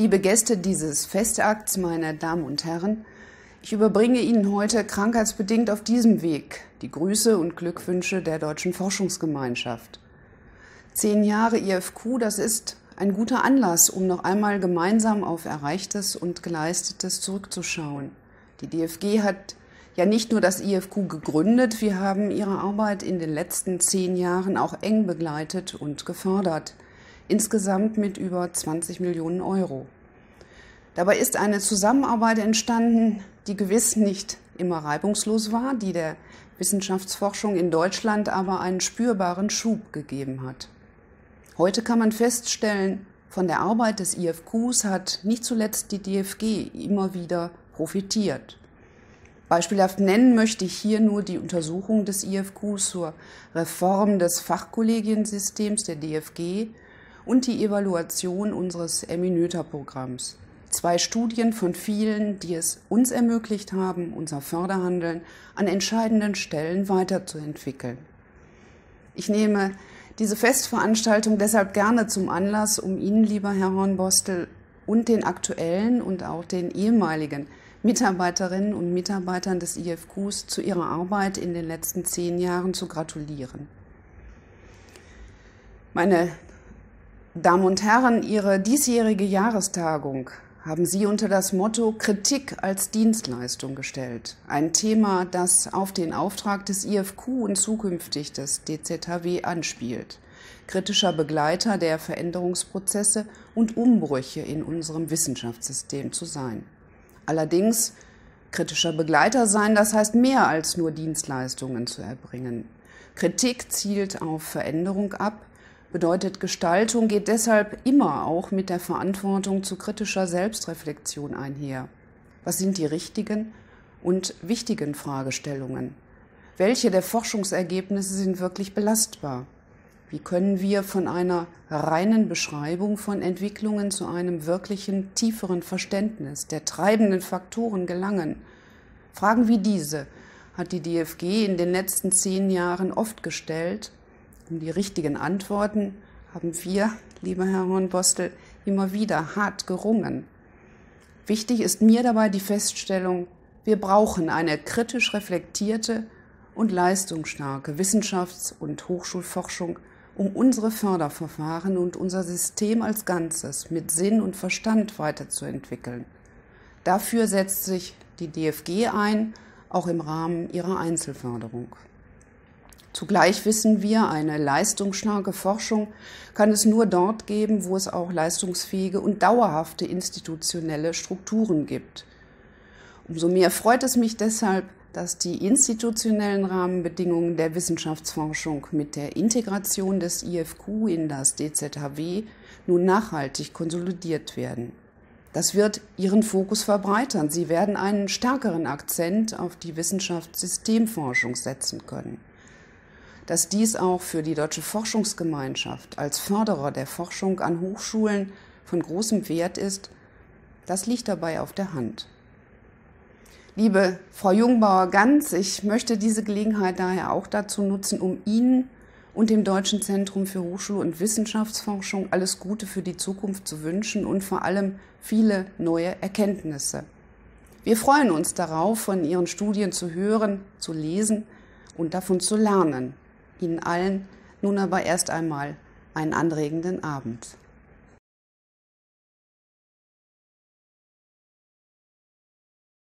Liebe Gäste dieses Festakts, meine Damen und Herren, ich überbringe Ihnen heute krankheitsbedingt auf diesem Weg die Grüße und Glückwünsche der Deutschen Forschungsgemeinschaft. Zehn Jahre IFQ, das ist ein guter Anlass, um noch einmal gemeinsam auf Erreichtes und Geleistetes zurückzuschauen. Die DFG hat ja nicht nur das IFQ gegründet, wir haben ihre Arbeit in den letzten zehn Jahren auch eng begleitet und gefördert, insgesamt mit über 20 Millionen Euro. Dabei ist eine Zusammenarbeit entstanden, die gewiss nicht immer reibungslos war, die der Wissenschaftsforschung in Deutschland aber einen spürbaren Schub gegeben hat. Heute kann man feststellen, von der Arbeit des IFQs hat nicht zuletzt die DFG immer wieder profitiert. Beispielhaft nennen möchte ich hier nur die Untersuchung des IFQs zur Reform des Fachkollegiensystems der DFG und die Evaluation unseres Eminöter-Programms. Zwei Studien von vielen, die es uns ermöglicht haben, unser Förderhandeln an entscheidenden Stellen weiterzuentwickeln. Ich nehme diese Festveranstaltung deshalb gerne zum Anlass, um Ihnen, lieber Herr Hornbostel, und den aktuellen und auch den ehemaligen Mitarbeiterinnen und Mitarbeitern des IFQs zu ihrer Arbeit in den letzten zehn Jahren zu gratulieren. Meine Damen und Herren, Ihre diesjährige Jahrestagung haben Sie unter das Motto Kritik als Dienstleistung gestellt. Ein Thema, das auf den Auftrag des IFQ und zukünftig des DZHW anspielt. Kritischer Begleiter der Veränderungsprozesse und Umbrüche in unserem Wissenschaftssystem zu sein. Allerdings kritischer Begleiter sein, das heißt mehr als nur Dienstleistungen zu erbringen. Kritik zielt auf Veränderung ab, bedeutet Gestaltung, geht deshalb immer auch mit der Verantwortung zu kritischer Selbstreflexion einher. Was sind die richtigen und wichtigen Fragestellungen? Welche der Forschungsergebnisse sind wirklich belastbar? Wie können wir von einer reinen Beschreibung von Entwicklungen zu einem wirklichen tieferen Verständnis der treibenden Faktoren gelangen? Fragen wie diese hat die DFG in den letzten zehn Jahren oft gestellt um die richtigen Antworten haben wir, lieber Herr Hornbostel, immer wieder hart gerungen. Wichtig ist mir dabei die Feststellung, wir brauchen eine kritisch reflektierte und leistungsstarke Wissenschafts- und Hochschulforschung, um unsere Förderverfahren und unser System als Ganzes mit Sinn und Verstand weiterzuentwickeln. Dafür setzt sich die DFG ein, auch im Rahmen ihrer Einzelförderung. Zugleich wissen wir, eine leistungsstarke Forschung kann es nur dort geben, wo es auch leistungsfähige und dauerhafte institutionelle Strukturen gibt. Umso mehr freut es mich deshalb, dass die institutionellen Rahmenbedingungen der Wissenschaftsforschung mit der Integration des IFQ in das DZHW nun nachhaltig konsolidiert werden. Das wird ihren Fokus verbreitern. Sie werden einen stärkeren Akzent auf die Wissenschaftssystemforschung setzen können dass dies auch für die Deutsche Forschungsgemeinschaft als Förderer der Forschung an Hochschulen von großem Wert ist, das liegt dabei auf der Hand. Liebe Frau Jungbauer-Ganz, ich möchte diese Gelegenheit daher auch dazu nutzen, um Ihnen und dem Deutschen Zentrum für Hochschul- und Wissenschaftsforschung alles Gute für die Zukunft zu wünschen und vor allem viele neue Erkenntnisse. Wir freuen uns darauf, von Ihren Studien zu hören, zu lesen und davon zu lernen. Ihnen allen nun aber erst einmal einen anregenden Abend.